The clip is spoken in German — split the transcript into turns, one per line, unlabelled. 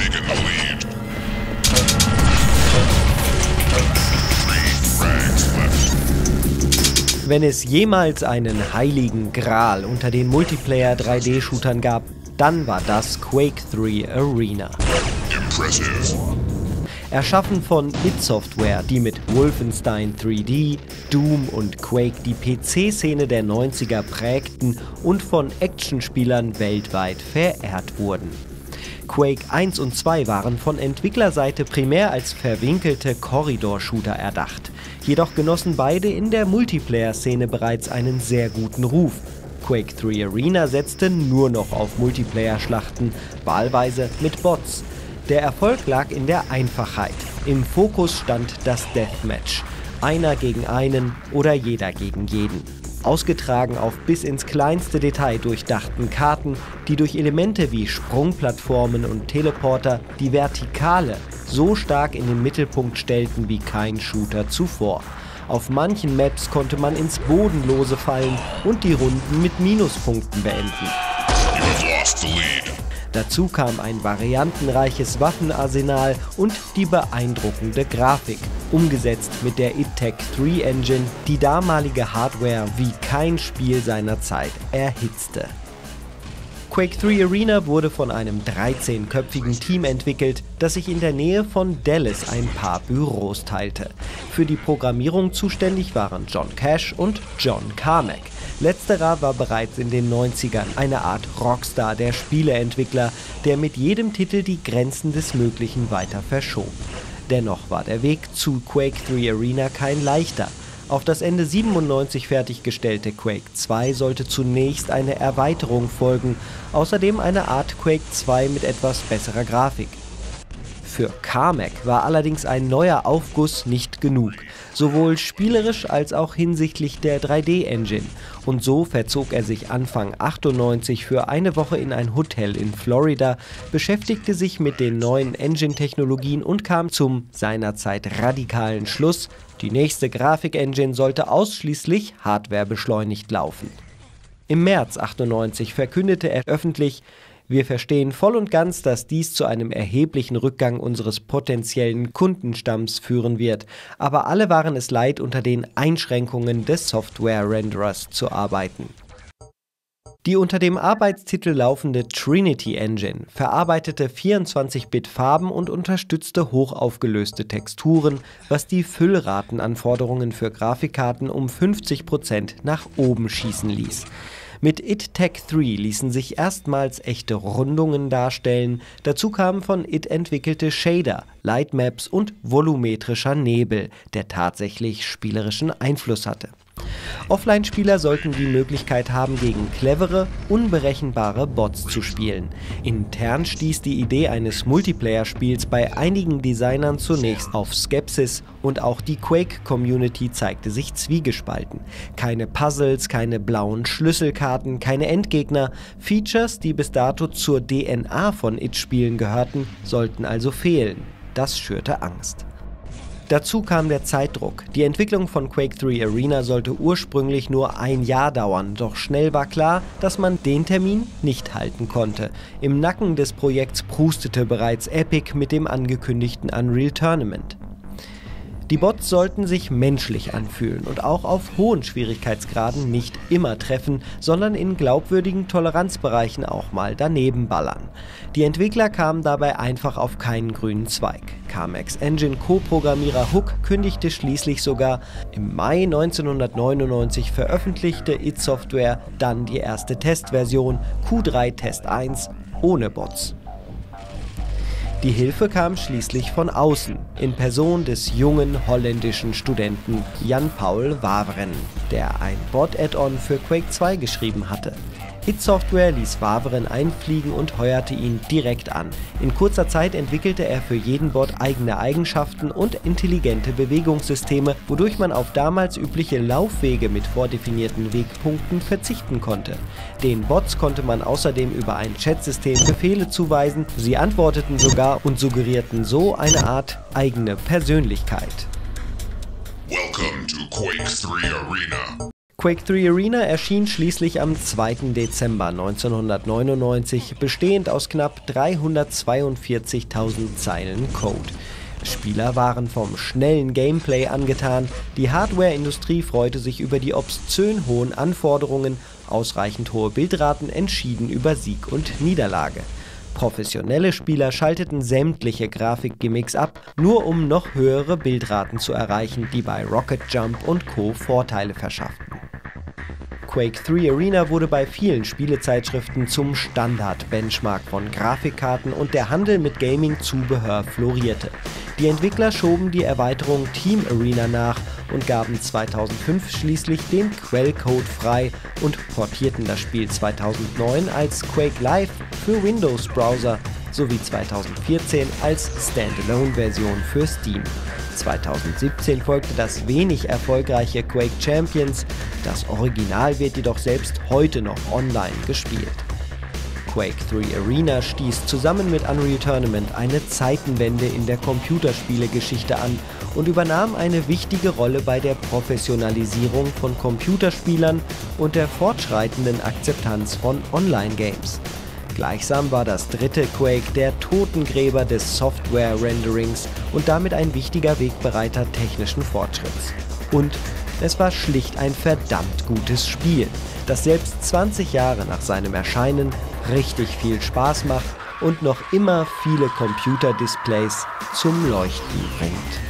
taken the lead.
Wenn es jemals einen heiligen Gral unter den Multiplayer 3D-Shootern gab, dann war das Quake 3 Arena.
Impressive.
Erschaffen von id Software, die mit Wolfenstein 3D, Doom und Quake die PC-Szene der 90er prägten und von Actionspielern weltweit verehrt wurden. Quake 1 und 2 waren von Entwicklerseite primär als verwinkelte Korridor-Shooter erdacht. Jedoch genossen beide in der Multiplayer-Szene bereits einen sehr guten Ruf. Quake 3 Arena setzte nur noch auf Multiplayer-Schlachten, wahlweise mit Bots. Der Erfolg lag in der Einfachheit. Im Fokus stand das Deathmatch. Einer gegen einen oder jeder gegen jeden. Ausgetragen auf bis ins kleinste Detail durchdachten Karten, die durch Elemente wie Sprungplattformen und Teleporter die Vertikale so stark in den Mittelpunkt stellten wie kein Shooter zuvor. Auf manchen Maps konnte man ins Bodenlose fallen und die Runden mit Minuspunkten beenden. Dazu kam ein variantenreiches Waffenarsenal und die beeindruckende Grafik, umgesetzt mit der id-Tech 3 Engine, die damalige Hardware wie kein Spiel seiner Zeit erhitzte. Quake 3 Arena wurde von einem 13-köpfigen Team entwickelt, das sich in der Nähe von Dallas ein paar Büros teilte. Für die Programmierung zuständig waren John Cash und John Carmack. Letzterer war bereits in den 90ern eine Art Rockstar der Spieleentwickler, der mit jedem Titel die Grenzen des Möglichen weiter verschob. Dennoch war der Weg zu Quake 3 Arena kein leichter. Auf das Ende 97 fertiggestellte Quake 2 sollte zunächst eine Erweiterung folgen, außerdem eine Art Quake 2 mit etwas besserer Grafik. Für Carmack war allerdings ein neuer Aufguss nicht genug, sowohl spielerisch als auch hinsichtlich der 3D-Engine. Und so verzog er sich Anfang 98 für eine Woche in ein Hotel in Florida, beschäftigte sich mit den neuen Engine-Technologien und kam zum seinerzeit radikalen Schluss, die nächste Grafik-Engine sollte ausschließlich hardwarebeschleunigt laufen. Im März 98 verkündete er öffentlich, wir verstehen voll und ganz, dass dies zu einem erheblichen Rückgang unseres potenziellen Kundenstamms führen wird, aber alle waren es leid, unter den Einschränkungen des Software-Renderers zu arbeiten. Die unter dem Arbeitstitel laufende Trinity Engine verarbeitete 24-Bit-Farben und unterstützte hochaufgelöste Texturen, was die Füllratenanforderungen für Grafikkarten um 50% nach oben schießen ließ. Mit It Tech 3 ließen sich erstmals echte Rundungen darstellen, dazu kamen von It entwickelte Shader, Lightmaps und volumetrischer Nebel, der tatsächlich spielerischen Einfluss hatte. Offline-Spieler sollten die Möglichkeit haben, gegen clevere, unberechenbare Bots zu spielen. Intern stieß die Idee eines Multiplayer-Spiels bei einigen Designern zunächst auf Skepsis und auch die Quake-Community zeigte sich zwiegespalten. Keine Puzzles, keine blauen Schlüsselkarten, keine Endgegner, Features, die bis dato zur DNA von It-Spielen gehörten, sollten also fehlen. Das schürte Angst. Dazu kam der Zeitdruck. Die Entwicklung von Quake 3 Arena sollte ursprünglich nur ein Jahr dauern, doch schnell war klar, dass man den Termin nicht halten konnte. Im Nacken des Projekts prustete bereits Epic mit dem angekündigten Unreal Tournament. Die Bots sollten sich menschlich anfühlen und auch auf hohen Schwierigkeitsgraden nicht immer treffen, sondern in glaubwürdigen Toleranzbereichen auch mal daneben ballern. Die Entwickler kamen dabei einfach auf keinen grünen Zweig. Carmax Engine Co-Programmierer Hook kündigte schließlich sogar im Mai 1999 veröffentlichte id Software dann die erste Testversion Q3 Test 1 ohne Bots. Die Hilfe kam schließlich von außen, in Person des jungen holländischen Studenten Jan-Paul Waveren, der ein Bot-Add-on für Quake 2 geschrieben hatte. Hit Software ließ Waveren einfliegen und heuerte ihn direkt an. In kurzer Zeit entwickelte er für jeden Bot eigene Eigenschaften und intelligente Bewegungssysteme, wodurch man auf damals übliche Laufwege mit vordefinierten Wegpunkten verzichten konnte. Den Bots konnte man außerdem über ein Chatsystem Befehle zuweisen, sie antworteten sogar und suggerierten so eine Art eigene Persönlichkeit.
Quake 3 Arena.
Quake 3 Arena erschien schließlich am 2. Dezember 1999, bestehend aus knapp 342.000 Zeilen Code. Spieler waren vom schnellen Gameplay angetan, die Hardware-Industrie freute sich über die obszön hohen Anforderungen, ausreichend hohe Bildraten entschieden über Sieg und Niederlage. Professionelle Spieler schalteten sämtliche Grafikgimmicks ab, nur um noch höhere Bildraten zu erreichen, die bei Rocket Jump und Co. Vorteile verschafften. Quake 3 Arena wurde bei vielen Spielezeitschriften zum Standard-Benchmark von Grafikkarten und der Handel mit Gaming-Zubehör florierte. Die Entwickler schoben die Erweiterung Team Arena nach und gaben 2005 schließlich den Quellcode frei und portierten das Spiel 2009 als Quake Live für Windows-Browser sowie 2014 als Standalone-Version für Steam. 2017 folgte das wenig erfolgreiche Quake Champions, das Original wird jedoch selbst heute noch online gespielt. Quake 3 Arena stieß zusammen mit Unreal Tournament eine Zeitenwende in der Computerspielegeschichte an und übernahm eine wichtige Rolle bei der Professionalisierung von Computerspielern und der fortschreitenden Akzeptanz von Online-Games. Gleichsam war das dritte Quake der Totengräber des Software-Renderings und damit ein wichtiger Wegbereiter technischen Fortschritts. Und es war schlicht ein verdammt gutes Spiel, das selbst 20 Jahre nach seinem Erscheinen richtig viel Spaß macht und noch immer viele Computerdisplays zum Leuchten bringt.